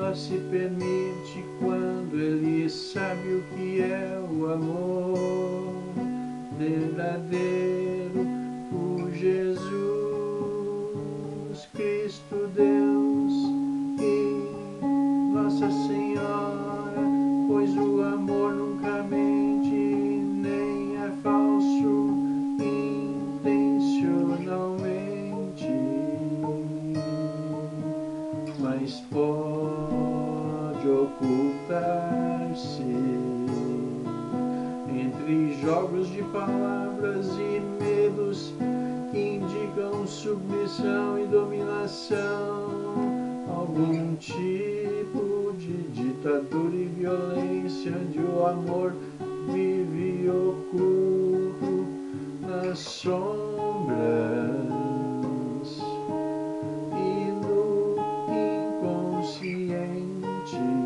só se permite quando ele sabe o que é o amor verdadeiro por Jesus Cristo Deus e Nossa Senhora, pois o amor nunca mente mas pode ocultar-se entre jogos de palavras e medos que indicam submissão e dominação, algum tipo de ditadura e violência onde o amor vive oculto nas sombras. Jesus.